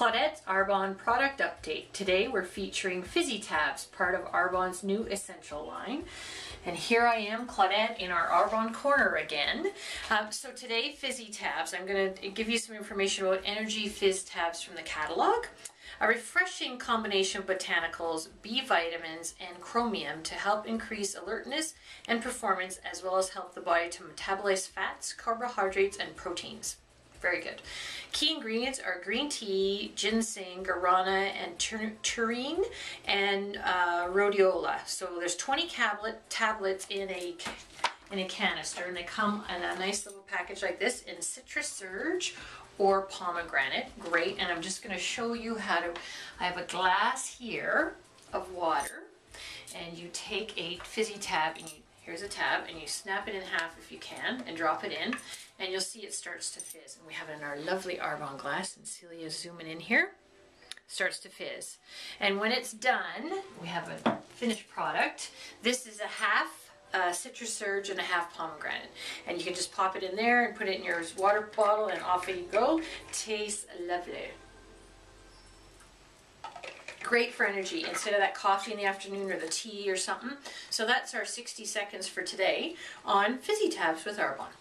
Claudette's Arbonne product update. Today we're featuring Fizzy Tabs, part of Arbonne's new essential line. And here I am, Claudette, in our Arbonne corner again. Um, so today, Fizzy Tabs. I'm going to give you some information about Energy Fizz Tabs from the catalog. A refreshing combination of botanicals, B vitamins, and chromium to help increase alertness and performance, as well as help the body to metabolize fats, carbohydrates, and proteins. Very good. Key ingredients are green tea, ginseng, guarana, and taurine, and uh, rhodiola. So there's 20 tablet tablets in a in a canister, and they come in a nice little package like this in Citrus Surge or pomegranate. Great, and I'm just going to show you how to. I have a glass here of water, and you take a fizzy tab and you here's a tab and you snap it in half if you can and drop it in and you'll see it starts to fizz. And we have it in our lovely Arbonne glass, and Celia's zooming in here. Starts to fizz. And when it's done, we have a finished product. This is a half uh, citrus surge and a half pomegranate. And you can just pop it in there and put it in your water bottle and off you go. Tastes lovely great for energy instead of that coffee in the afternoon or the tea or something. So that's our 60 seconds for today on Fizzy Tabs with Arbonne.